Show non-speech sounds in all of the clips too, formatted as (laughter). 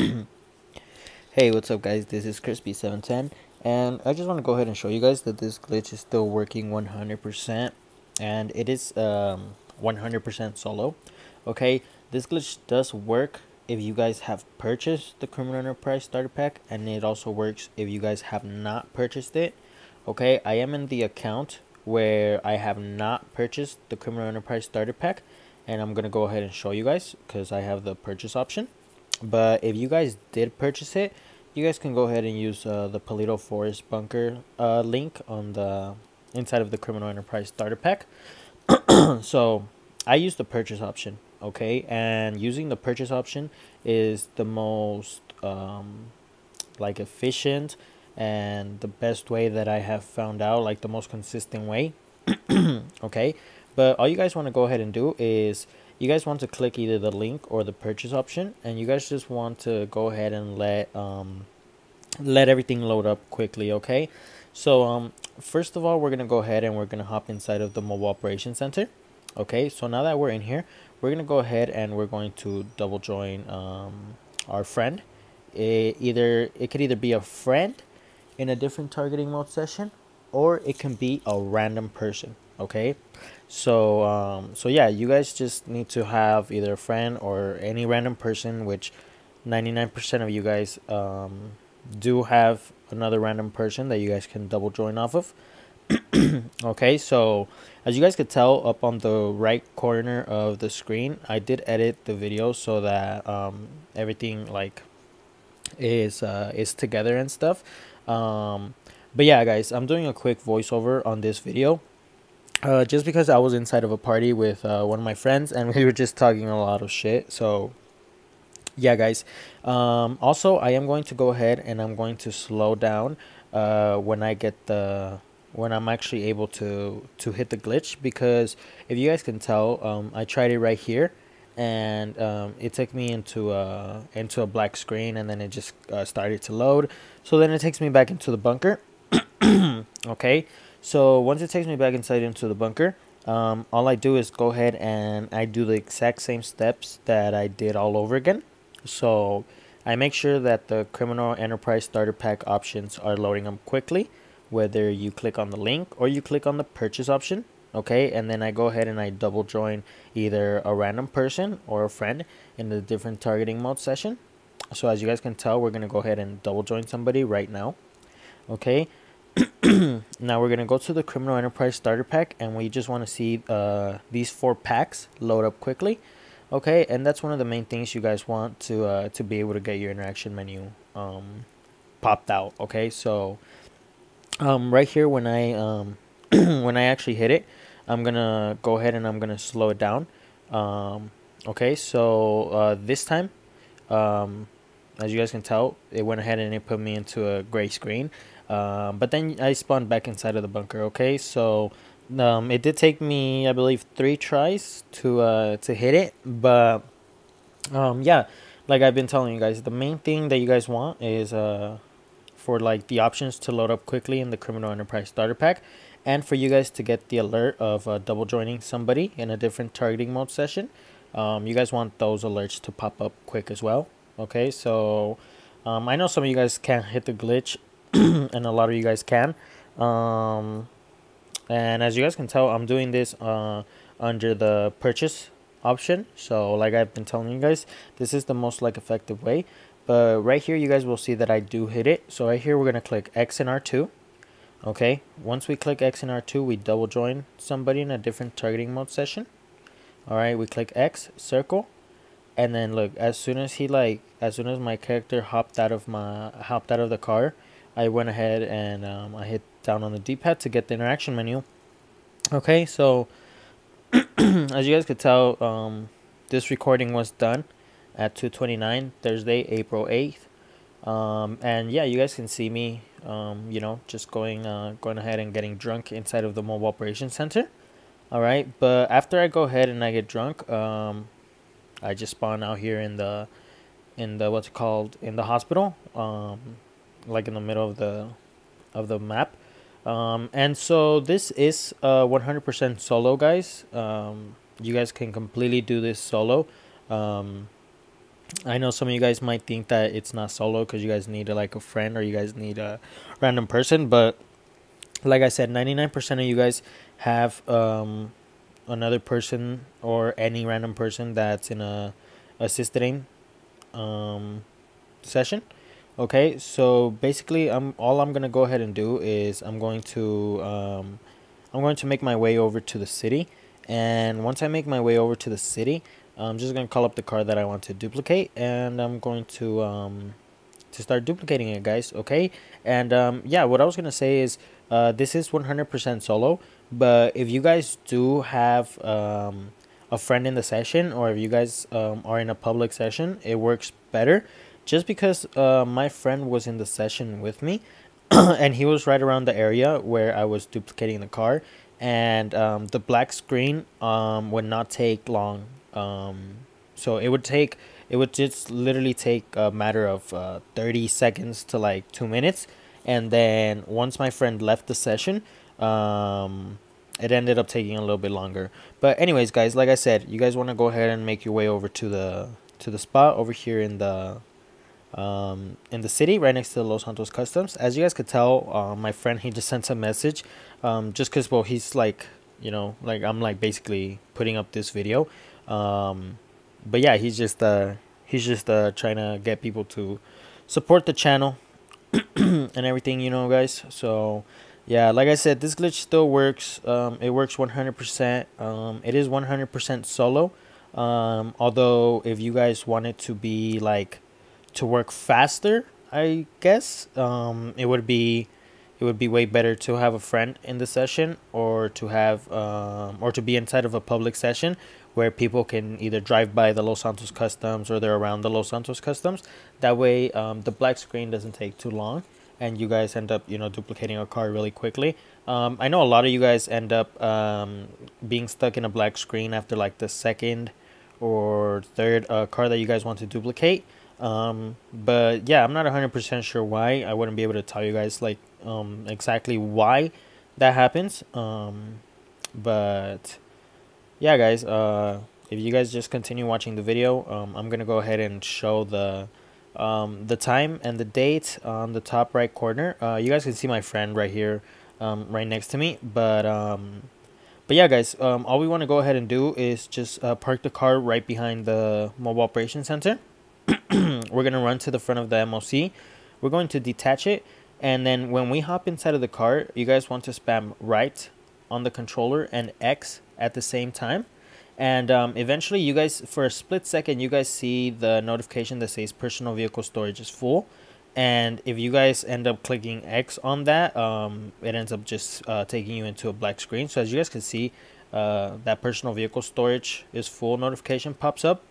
(clears throat) hey, what's up guys? This is Crispy710 and I just want to go ahead and show you guys that this glitch is still working 100% and it is 100% um, solo. Okay, this glitch does work if you guys have purchased the Criminal Enterprise starter pack and it also works if you guys have not purchased it. Okay, I am in the account where I have not purchased the Criminal Enterprise starter pack and I'm going to go ahead and show you guys because I have the purchase option. But if you guys did purchase it, you guys can go ahead and use uh, the Paleto Forest Bunker uh, link on the inside of the Criminal Enterprise starter pack. (clears throat) so I use the purchase option, okay? And using the purchase option is the most um, like efficient and the best way that I have found out, like the most consistent way, (clears throat) okay? But all you guys want to go ahead and do is you guys want to click either the link or the purchase option and you guys just want to go ahead and let um, let everything load up quickly okay? So um, first of all we're gonna go ahead and we're gonna hop inside of the mobile operation center okay? So now that we're in here we're gonna go ahead and we're going to double join um, our friend. It either it could either be a friend in a different targeting mode session or it can be a random person okay? So um, so yeah you guys just need to have either a friend or any random person which 99% of you guys um, do have another random person that you guys can double join off of. (clears throat) Okay so as you guys could tell up on the right corner of the screen I did edit the video so that um, everything like is uh, is together and stuff. Um, but yeah guys I'm doing a quick voiceover on this video uh, just because I was inside of a party with uh, one of my friends and (laughs) we were just talking a lot of shit. So, yeah, guys. Um, also, I am going to go ahead and I'm going to slow down uh, when I get the when I'm actually able to to hit the glitch because if you guys can tell, um, I tried it right here and um, it took me into a into a black screen and then it just uh, started to load. So then it takes me back into the bunker. (clears throat) okay. So once it takes me back inside into the bunker, um, all I do is go ahead and I do the exact same steps that I did all over again. So I make sure that the Criminal Enterprise Starter Pack options are loading up quickly, whether you click on the link or you click on the purchase option. Okay, and then I go ahead and I double join either a random person or a friend in the different targeting mode session. So as you guys can tell, we're going to go ahead and double join somebody right now. Okay, (clears throat) now we're going to go to the Criminal Enterprise Starter Pack and we just want to see uh, these four packs load up quickly. Okay, and that's one of the main things you guys want to uh, to be able to get your interaction menu um, popped out. Okay, so um, right here when I um, (clears throat) when I actually hit it, I'm gonna go ahead and I'm gonna slow it down. Um, okay, so uh, this time, um, as you guys can tell, it went ahead and it put me into a gray screen. Um, but then I spawned back inside of the bunker. Okay, so um, it did take me, I believe, three tries to uh, to hit it. But um, yeah, like I've been telling you guys, the main thing that you guys want is uh, for like the options to load up quickly in the Criminal Enterprise Starter Pack, and for you guys to get the alert of uh, double joining somebody in a different targeting mode session. Um, you guys want those alerts to pop up quick as well. Okay, so um, I know some of you guys can't hit the glitch (clears throat) and a lot of you guys can. Um, and as you guys can tell, I'm doing this uh, under the purchase option. So like I've been telling you guys, this is the most like effective way. But right here, you guys will see that I do hit it. So right here, we're going to click X and R2. Okay, once we click X and R2, we double join somebody in a different targeting mode session. Alright, we click X, circle, and then look, as soon as he like, as soon as my character hopped out of my, hopped out of the car, I went ahead and um, I hit down on the D-pad to get the interaction menu. Okay, so (clears throat) as you guys could tell, um, this recording was done at 2:29 Thursday, April 8th. Um, and yeah, you guys can see me, um, you know, just going uh, going ahead and getting drunk inside of the mobile operations center. All right, but after I go ahead and I get drunk, um, I just spawn out here in the in the what's called in the hospital. Like in the middle of the of the map. Um, and so this is uh 100% solo, guys. Um, you guys can completely do this solo. Um, I know some of you guys might think that it's not solo because you guys need a, like a friend or you guys need a random person, but like I said, 99% of you guys have um, another person or any random person that's in a assisting um, session. Okay, so basically, I'm all I'm gonna go ahead and do is I'm going to um, I'm going to make my way over to the city, and once I make my way over to the city, I'm just gonna call up the card that I want to duplicate, and I'm going to um, to start duplicating it, guys. Okay, and um, yeah, what I was gonna say is uh, this is 100% solo, but if you guys do have um, a friend in the session, or if you guys um, are in a public session, it works better. Just because uh, my friend was in the session with me, (clears throat) and he was right around the area where I was duplicating the car, and um, the black screen um, would not take long. Um, so it would take, it would just literally take a matter of uh, 30 seconds to like two minutes and then once my friend left the session um, it ended up taking a little bit longer but anyways guys like i said you guys want to go ahead and make your way over to the to the spot over here in the um, in the city right next to Los Santos Customs. As you guys could tell, uh, my friend he just sent a message, um, just cause well he's like you know like I'm like basically putting up this video, um, but yeah he's just uh he's just uh trying to get people to support the channel (clears throat) and everything, you know, guys. So, yeah, like I said, this glitch still works. Um, it works 100%. Um, it is 100% solo. Um, although, if you guys want it to be like to work faster, I guess um, it would be it would be way better to have a friend in the session or to have um, or to be inside of a public session where people can either drive by the Los Santos Customs or they're around the Los Santos Customs. That way, um, the black screen doesn't take too long, and you guys end up, you know, duplicating a car really quickly. Um, I know a lot of you guys end up um, being stuck in a black screen after like the second or third uh, car that you guys want to duplicate. Um, but yeah, I'm not 100% sure why. I wouldn't be able to tell you guys like um, exactly why that happens. Um, but yeah, guys, uh, if you guys just continue watching the video, um, I'm gonna go ahead and show the um, the time and the date on the top right corner. Uh, you guys can see my friend right here, um, right next to me. But um, but yeah, guys, um, all we want to go ahead and do is just uh, park the car right behind the mobile operation center. We're gonna run to the front of the MOC. We're going to detach it, and then when we hop inside of the car, you guys want to spam right on the controller and X at the same time. And um, eventually you guys, for a split second, you guys see the notification that says personal vehicle storage is full. And if you guys end up clicking X on that, um, it ends up just uh, taking you into a black screen. So as you guys can see, uh, that personal vehicle storage is full notification pops up.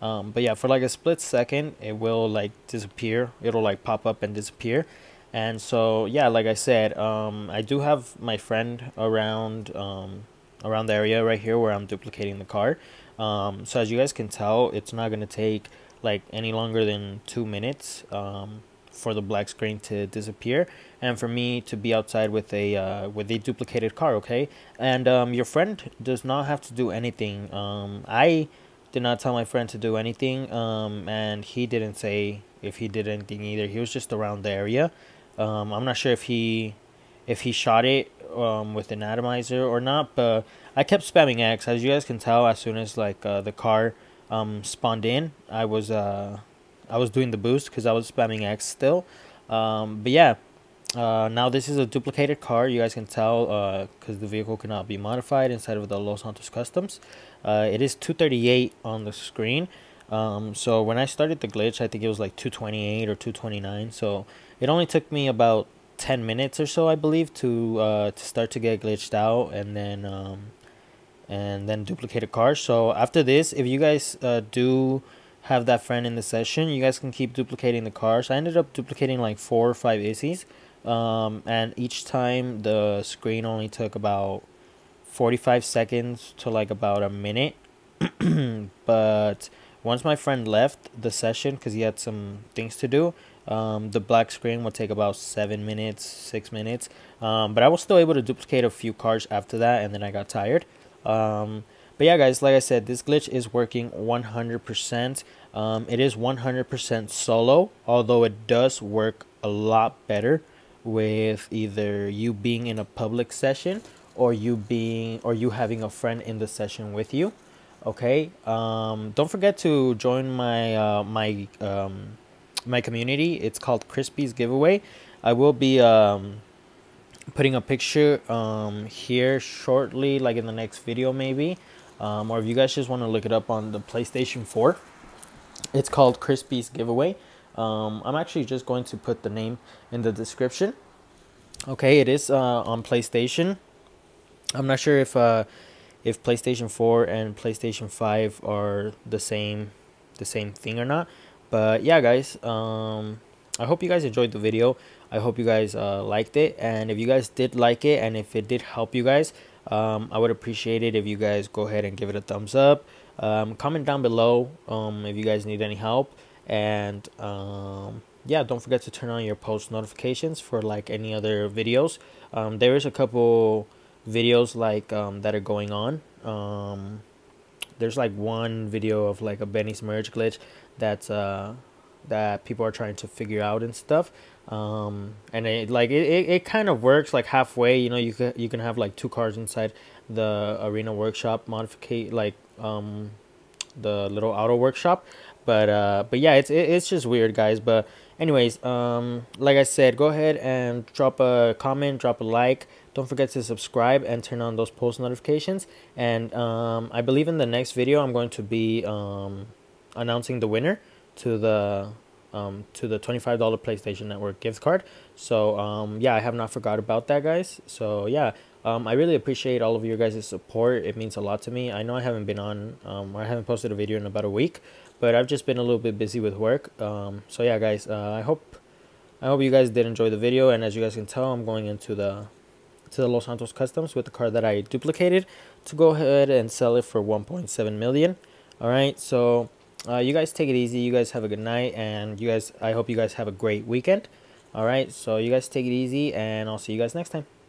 Um, but yeah, for like a split second, it will like disappear. It'll like pop up and disappear. And so yeah like i said um, i do have my friend around um, around the area right here where i'm duplicating the car. Um, so as you guys can tell it's not going to take like any longer than two minutes um, for the black screen to disappear and for me to be outside with a uh, with a duplicated car okay? And um, your friend does not have to do anything. I did not tell my friend to do anything and he didn't say if he did anything either he was just around the area um, I'm not sure if he if he shot it um, with an atomizer or not, but I kept spamming X. As you guys can tell, as soon as like uh, the car um, spawned in, I was uh, I was doing the boost because I was spamming X still. Um, but yeah, uh, now this is a duplicated car. You guys can tell because uh, the vehicle cannot be modified inside of the Los Santos Customs. Uh, it is 238 on the screen. Um, so when I started the glitch, I think it was like 228 or 229. So it only took me about 10 minutes or so, I believe, to uh, to start to get glitched out and then um, and then duplicate a car. So after this, if you guys uh, do have that friend in the session, you guys can keep duplicating the cars. I ended up duplicating like four or five ISIs. Um, and each time the screen only took about 45 seconds to like about a minute. (clears throat) but once my friend left the session because he had some things to do, um, the black screen would take about seven minutes, six minutes. Um, but I was still able to duplicate a few cars after that, and then I got tired. Um, but yeah, guys, like I said, this glitch is working 100%. Um, it is 100% solo, although it does work a lot better with either you being in a public session or you being or you having a friend in the session with you okay? Um, don't forget to join my uh, my um, my community. It's called crispy's giveaway. I will be um, putting a picture um, here shortly like in the next video maybe. Um, or if you guys just want to look it up on the playstation 4 it's called crispy's giveaway um, i'm actually just going to put the name in the description okay it is uh, on playstation i'm not sure if uh, if PlayStation 4 and PlayStation 5 are the same the same thing or not. But yeah, guys, um, I hope you guys enjoyed the video. I hope you guys uh, liked it, and if you guys did like it, and if it did help you guys, um, I would appreciate it if you guys go ahead and give it a thumbs up. Um, comment down below um, if you guys need any help, and um, yeah, don't forget to turn on your post notifications for like any other videos. Um, there is a couple videos like um, that are going on. Um, there's like one video of like a Benny's merge glitch that's uh, that people are trying to figure out and stuff. Um, and it like it, it, it kind of works like halfway. You know, you can you can have like two cars inside the arena workshop modificate like um, the little auto workshop. But uh, but yeah, it's it's just weird, guys. But anyways, um, like I said, go ahead and drop a comment, drop a like. Don't forget to subscribe and turn on those post notifications. And um, I believe in the next video, I'm going to be um, announcing the winner to the um, to the $25 PlayStation Network gift card. So um, yeah, I have not forgot about that, guys. So yeah, um, I really appreciate all of your guys' support. It means a lot to me. I know I haven't been on, um, I haven't posted a video in about a week, but I've just been a little bit busy with work. Um, so yeah, guys, uh, I hope I hope you guys did enjoy the video. And as you guys can tell, I'm going into the to the Los Santos Customs with the car that I duplicated to go ahead and sell it for 1.7 million. All right, so uh, you guys take it easy. You guys have a good night, and you guys. I hope you guys have a great weekend. All right, so you guys take it easy, and I'll see you guys next time.